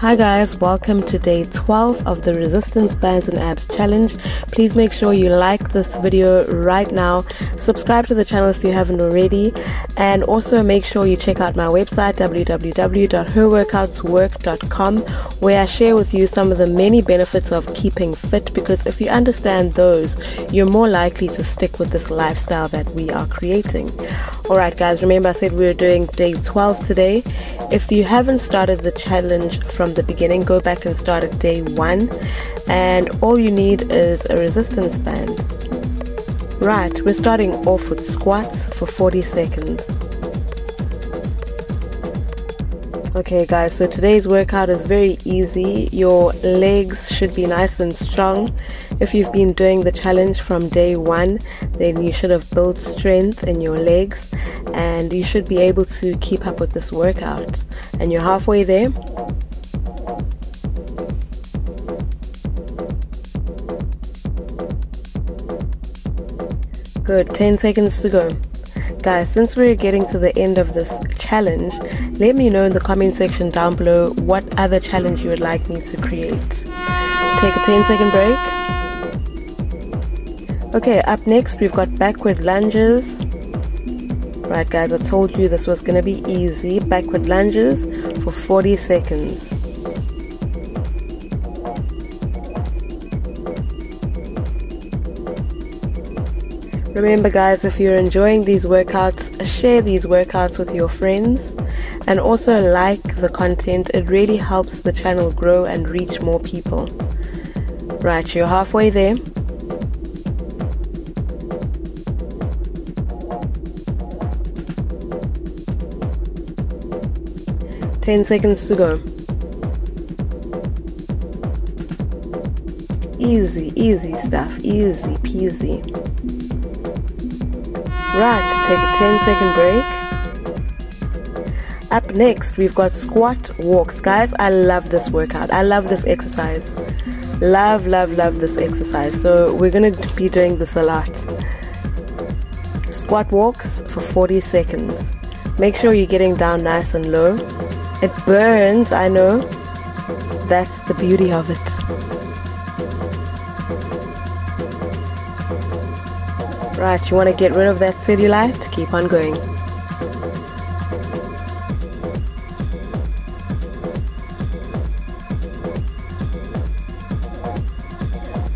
Hi guys, welcome to day 12 of the Resistance Bands and Abs Challenge. Please make sure you like this video right now, subscribe to the channel if you haven't already, and also make sure you check out my website www.herworkoutswork.com where I share with you some of the many benefits of keeping fit because if you understand those, you're more likely to stick with this lifestyle that we are creating. Alright guys, remember I said we are doing day 12 today. If you haven't started the challenge from the beginning, go back and start at day one. And all you need is a resistance band. Right, we're starting off with squats for 40 seconds. Okay guys, so today's workout is very easy. Your legs should be nice and strong. If you've been doing the challenge from day one, then you should have built strength in your legs and you should be able to keep up with this workout. And you're halfway there. Good, 10 seconds to go. Guys, since we're getting to the end of this challenge, let me know in the comment section down below what other challenge you would like me to create. Take a 10 second break. Okay, up next we've got backward lunges Right guys, I told you this was going to be easy. Backward lunges for 40 seconds. Remember guys, if you're enjoying these workouts, share these workouts with your friends and also like the content. It really helps the channel grow and reach more people. Right, you're halfway there. 10 seconds to go. Easy, easy stuff. Easy peasy. Right, take a 10 second break. Up next, we've got squat walks. Guys, I love this workout. I love this exercise. Love, love, love this exercise. So we're going to be doing this a lot. Squat walks for 40 seconds. Make sure you're getting down nice and low. It burns, I know. That's the beauty of it. Right, you want to get rid of that cellulite? Keep on going.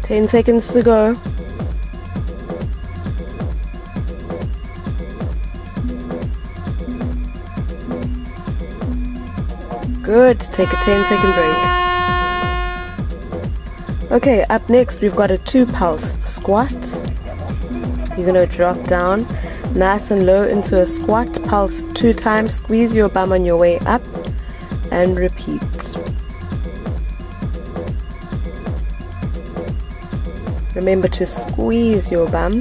Ten seconds to go. Good. Take a 10 second break. Okay, up next we've got a two pulse squat. You're going to drop down nice and low into a squat. Pulse two times. Squeeze your bum on your way up and repeat. Remember to squeeze your bum.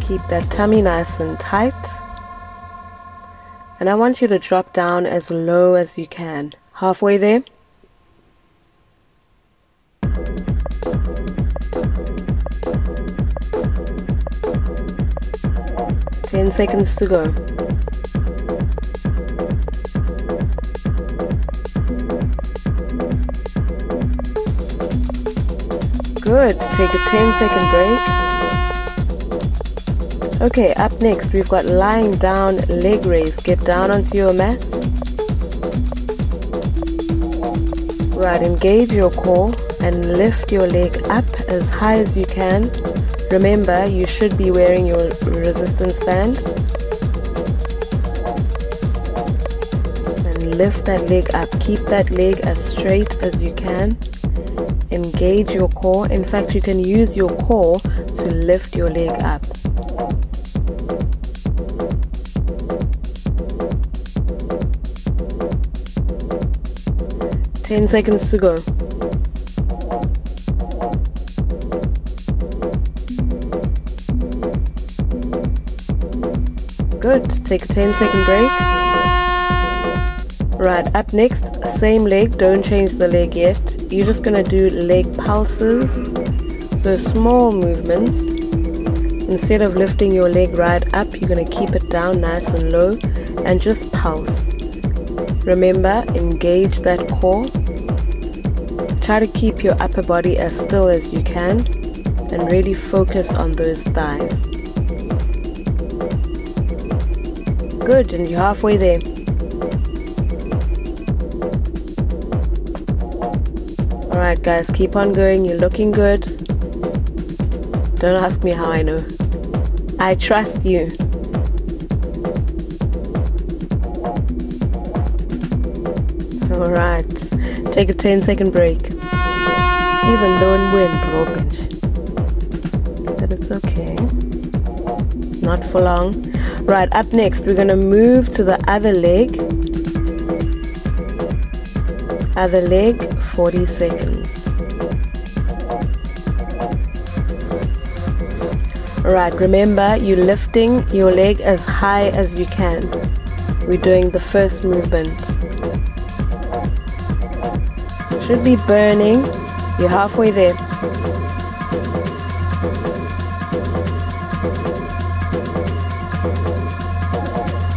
Keep that tummy nice and tight and I want you to drop down as low as you can. Halfway there. Seconds to go. Good. Take a 10 second break. Okay, up next we've got lying down leg raise. Get down onto your mat. Right, engage your core and lift your leg up as high as you can. Remember, you should be wearing your resistance band. And lift that leg up. Keep that leg as straight as you can. Engage your core. In fact, you can use your core to lift your leg up. 10 seconds to go. Good. Take a 10 second break. Right, up next, same leg. Don't change the leg yet. You're just going to do leg pulses. So small movements. Instead of lifting your leg right up, you're going to keep it down nice and low and just pulse. Remember, engage that core. Try to keep your upper body as still as you can and really focus on those thighs. Good, and you're halfway there. Alright guys, keep on going, you're looking good. Don't ask me how I know. I trust you. Alright, take a 10 second break. Even though wind broken. But it's okay. Not for long. Right, up next, we're gonna move to the other leg. Other leg, 40 seconds. Right, remember you're lifting your leg as high as you can. We're doing the first movement. Should be burning. You're halfway there.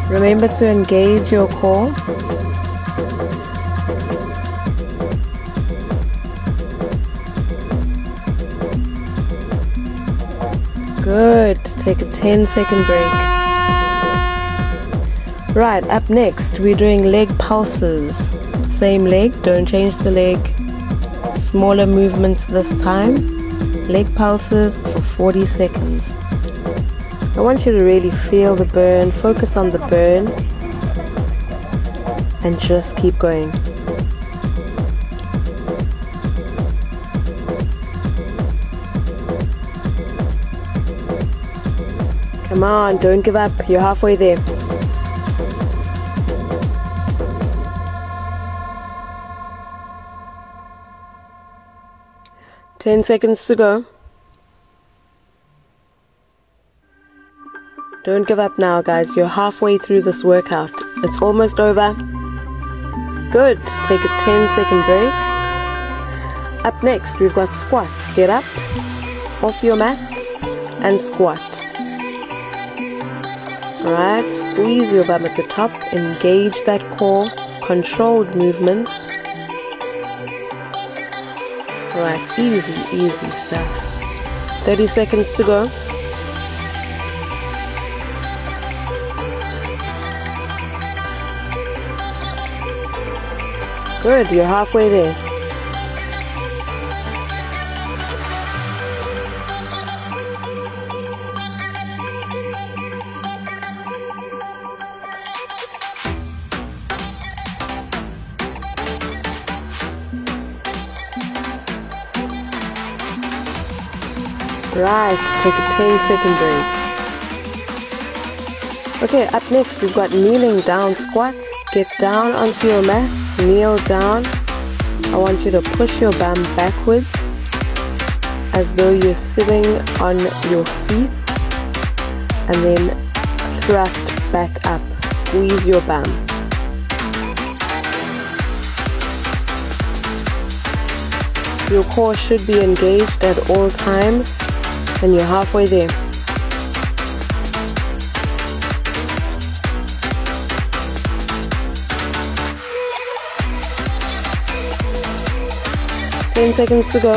Remember to engage your core. Good. Take a 10 second break. Right, up next, we're doing leg pulses same leg don't change the leg smaller movements this time leg pulses for 40 seconds I want you to really feel the burn focus on the burn and just keep going Come on, don't give up. You're halfway there. 10 seconds to go. Don't give up now, guys. You're halfway through this workout. It's almost over. Good. Take a 10 second break. Up next, we've got squats. Get up off your mat and squat. Alright, squeeze your bum at the top, engage that core, controlled movements. Right, easy, easy stuff. 30 seconds to go. Good, you're halfway there. Right, take a 10 second break. Okay, up next we've got kneeling down squats. Get down onto your mat, kneel down. I want you to push your bum backwards as though you're sitting on your feet and then thrust back up. Squeeze your bum. Your core should be engaged at all times and you're halfway there. Ten seconds to go.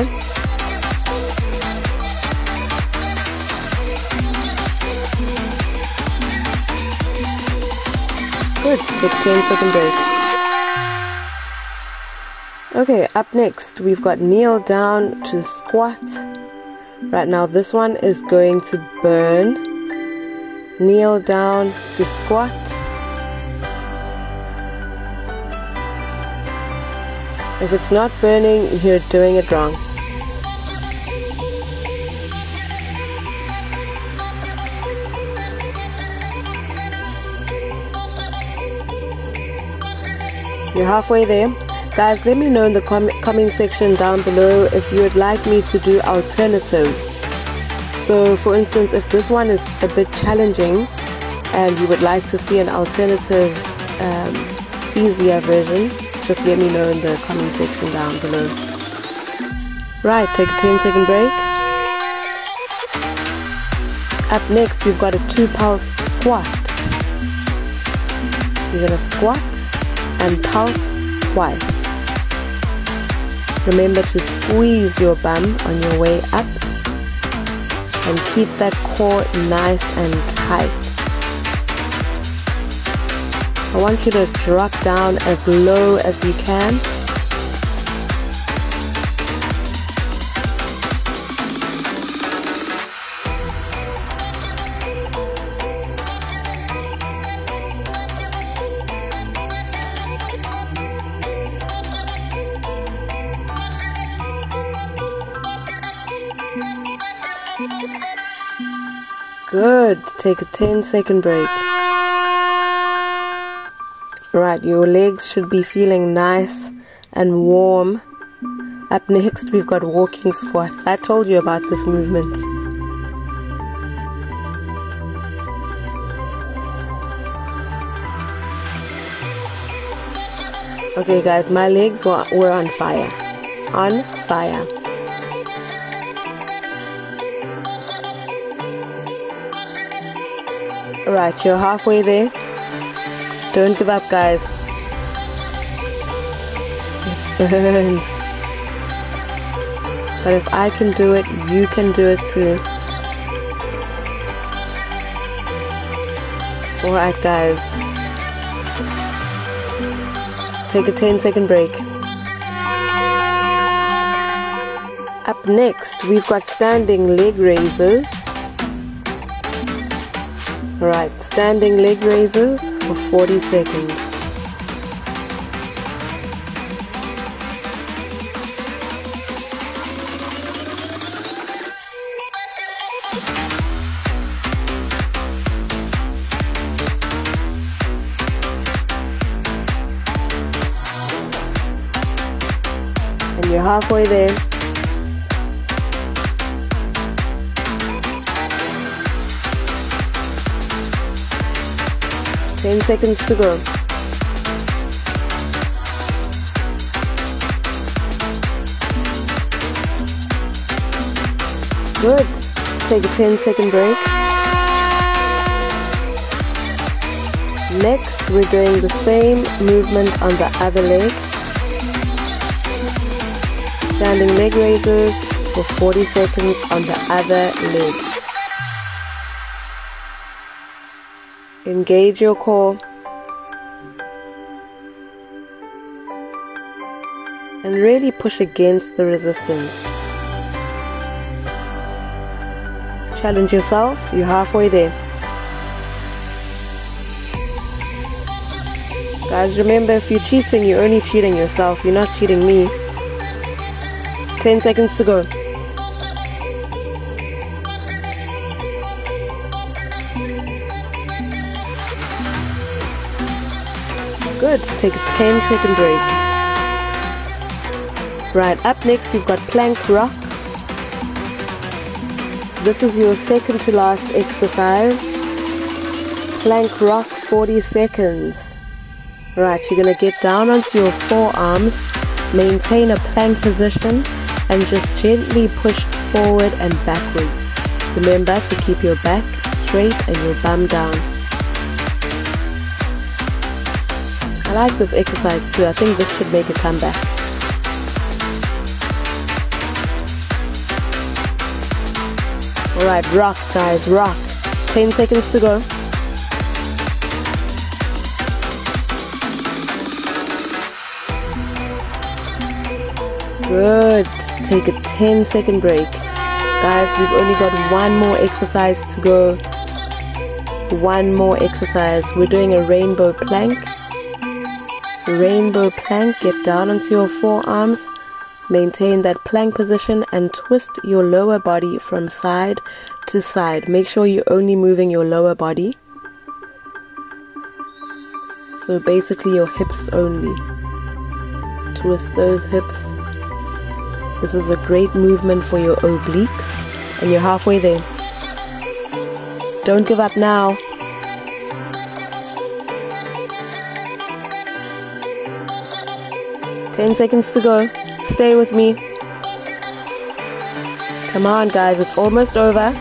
Good, take 10 second break. Okay, up next we've got kneel down to squat Right now, this one is going to burn. Kneel down to squat. If it's not burning, you're doing it wrong. You're halfway there. Guys, let me know in the com comment section down below if you would like me to do alternatives. So for instance, if this one is a bit challenging and you would like to see an alternative, um, easier version, just let me know in the comment section down below. Right, take a 10 second break. Up next, we've got a two pulse squat. You're gonna squat and pulse twice. Remember to squeeze your bum on your way up and keep that core nice and tight. I want you to drop down as low as you can Good. Take a 10 second break. Right, your legs should be feeling nice and warm. Up next, we've got walking squats. I told you about this movement. Okay, guys, my legs were, were on fire. On fire. Right, you're halfway there. Don't give up, guys. It burns. But if I can do it, you can do it too. Alright, guys. Take a 10 second break. Up next, we've got standing leg raises. Right, standing leg raises for 40 seconds. And you're halfway there. 10 seconds to go. Good. Take a 10 second break. Next, we're doing the same movement on the other leg. Standing leg raises for 40 seconds on the other leg. Engage your core. And really push against the resistance. Challenge yourself, you're halfway there. Guys, remember if you're cheating, you're only cheating yourself, you're not cheating me. 10 seconds to go. Good. Take a 10 second break. Right, up next we've got plank rock. This is your second to last exercise. Plank rock 40 seconds. Right, you're going to get down onto your forearms, maintain a plank position, and just gently push forward and backwards. Remember to keep your back straight and your bum down. I like this exercise too. I think this should make a comeback. Alright, rock guys, rock. 10 seconds to go. Good. Take a 10 second break. Guys, we've only got one more exercise to go. One more exercise. We're doing a rainbow plank rainbow plank, get down onto your forearms, maintain that plank position and twist your lower body from side to side. Make sure you're only moving your lower body. So basically your hips only. Twist those hips. This is a great movement for your obliques and you're halfway there. Don't give up now. 10 seconds to go. Stay with me. Come on, guys, it's almost over.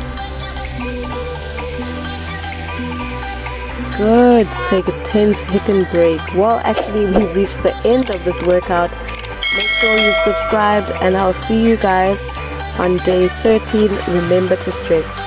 good take a 10 second break. Well, actually, we've reached the end of this workout. Make sure you've subscribed, and I'll see you guys on day 13. Remember to stretch.